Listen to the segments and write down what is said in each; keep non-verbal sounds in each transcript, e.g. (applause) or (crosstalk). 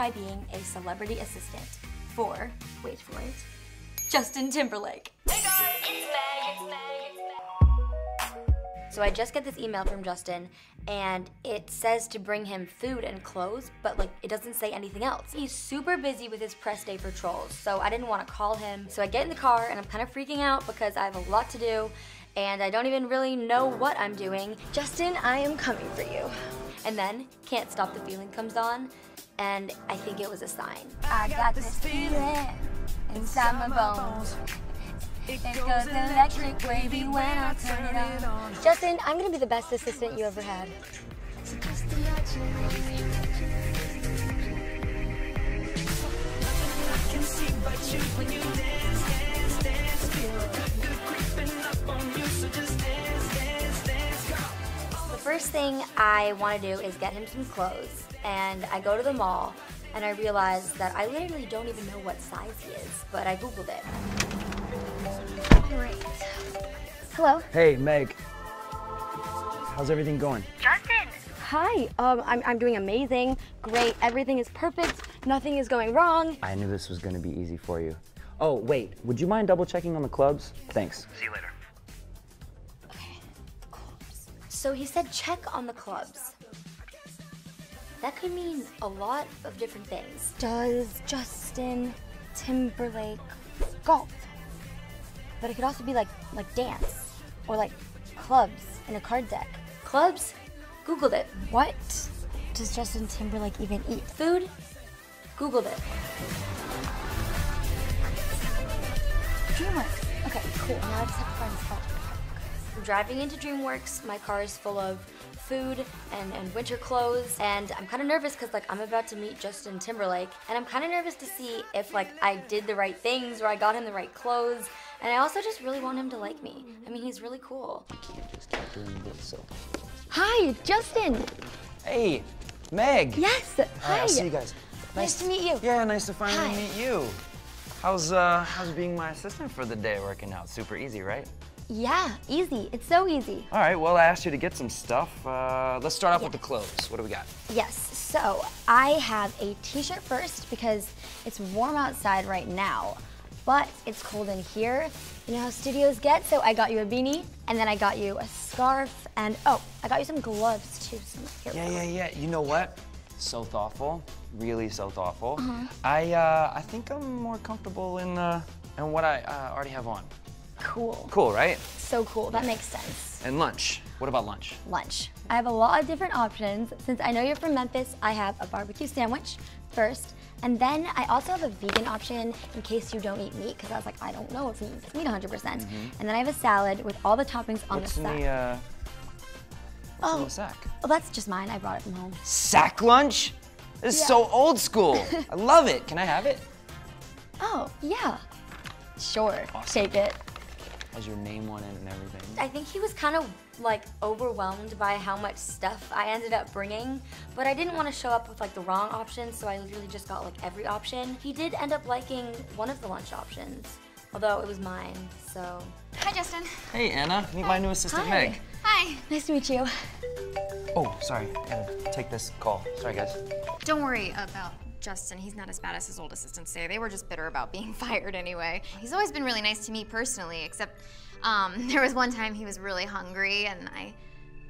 try being a celebrity assistant for, wait for it, Justin Timberlake. So I just get this email from Justin and it says to bring him food and clothes, but like it doesn't say anything else. He's super busy with his press day for Trolls, so I didn't want to call him. So I get in the car and I'm kind of freaking out because I have a lot to do and I don't even really know what I'm doing. Justin, I am coming for you. And then Can't Stop the Feeling comes on and I think it was a sign. I got this feeling inside my bones. It goes electric wavy when I turn it on. Justin, I'm gonna be the best assistant you ever had. First thing I want to do is get him some clothes, and I go to the mall, and I realize that I literally don't even know what size he is, but I googled it. Great. Hello. Hey, Meg. How's everything going? Justin. Hi. Um, I'm, I'm doing amazing. Great. Everything is perfect. Nothing is going wrong. I knew this was gonna be easy for you. Oh, wait, would you mind double checking on the clubs? Thanks. See you later. So he said check on the clubs. That could mean a lot of different things. Does Justin Timberlake golf? But it could also be like like dance or like clubs in a card deck. Clubs? Googled it. What does Justin Timberlake even eat? Food? Googled it. DreamWorks. Okay, cool. Now I just have to find a spot to. I'm driving into DreamWorks. My car is full of food and, and winter clothes, and I'm kind of nervous because like I'm about to meet Justin Timberlake, and I'm kind of nervous to see if like I did the right things or I got him the right clothes, and I also just really want him to like me. I mean, he's really cool. Can't just keep doing this, so. Hi, Justin. Hey, Meg. Yes. All right, Hi. I'll see you guys. Nice to meet you. Yeah, nice to finally Hi. meet you. How's uh, how's being my assistant for the day working out? Super easy, right? Yeah, easy. It's so easy. All right. Well, I asked you to get some stuff. Uh, let's start off with the clothes. What do we got? Yes, so I have a t-shirt first because it's warm outside right now, but it's cold in here. You know how studios get, so I got you a beanie, and then I got you a scarf, and oh, I got you some gloves too. Some, here, Yeah, yeah, yeah. You know what? So thoughtful. Really so thoughtful. Uh-huh. I uh, I think I'm more comfortable in uh, in what I uh, already have on. Cool. Cool, right? So cool, that makes sense. And lunch. What about lunch? Lunch. I have a lot of different options. Since I know you're from Memphis, I have a barbecue sandwich first, and then I also have a vegan option in case you don't eat meat, because I was like, I don't know if he eats meat 100%. percent And then I have a salad with all the toppings on. What's the in side. the uh, what's in Oh. the sack? Well, that's just mine. I brought it from home. Sack lunch? This is Yeah. so old school. (laughs) I love it. Can I have it? Oh, yeah. Sure. Awesome. Take it. Has your name on it and everything. I think he was kind of like overwhelmed by how much stuff I ended up bringing, but I didn't want to show up with like the wrong options, so I literally just got like every option. He did end up liking one of the lunch options, although it was mine, so. Hi, Justin. Hey, Anna. Meet my new assistant, Hi. Meg. Hi. Nice to meet you. Oh, sorry. Gotta take this call. Sorry, guys. Don't worry about Justin. He's not as bad as his old assistants say. They were just bitter about being (laughs) fired anyway. He's always been really nice to me personally, except um, (laughs) there was one time he was really hungry, and I,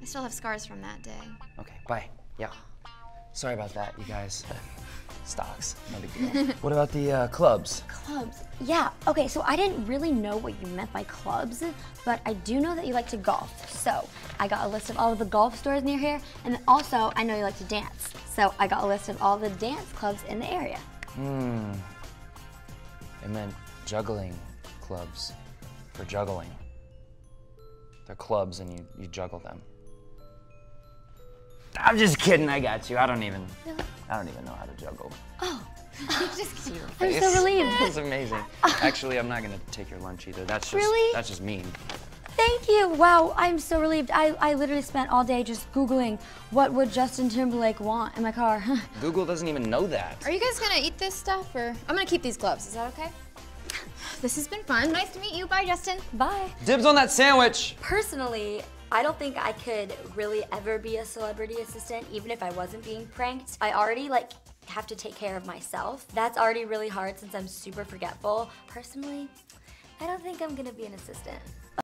I still have scars from that day. Okay, bye. Yeah. Sorry about that, you guys. (laughs) Stocks, no big deal. what about the uh, clubs? Clubs. Yeah, okay, so I didn't really know what you meant by clubs, but I do know that you like to golf. So I got a list of all of the golf stores near here, and also I know you like to dance. So I got a list of all the dance clubs in the area. Hmm. I meant juggling clubs for juggling. They're clubs and you, you juggle them. I'm just kidding, I got you. I don't even really? I don't even know how to juggle. (laughs) just kidding. I'm so relieved. That's amazing. (laughs) Actually, I'm not gonna take your lunch either. That's just Really? that's just mean. Thank you. Wow, I'm so relieved. I, I literally spent all day just Googling what would Justin Timberlake want in my car. (laughs) Google doesn't even know that. Are you guys gonna eat this stuff, or I'm gonna keep these gloves? Is that okay? This has been fun. Nice to meet you. Bye, Justin. Bye. Dibs on that sandwich. Personally, I don't think I could really ever be a celebrity assistant, even if I wasn't being pranked. I already like have to take care of myself. That's already really hard since I'm super forgetful. Personally, I don't think I'm gonna be an assistant.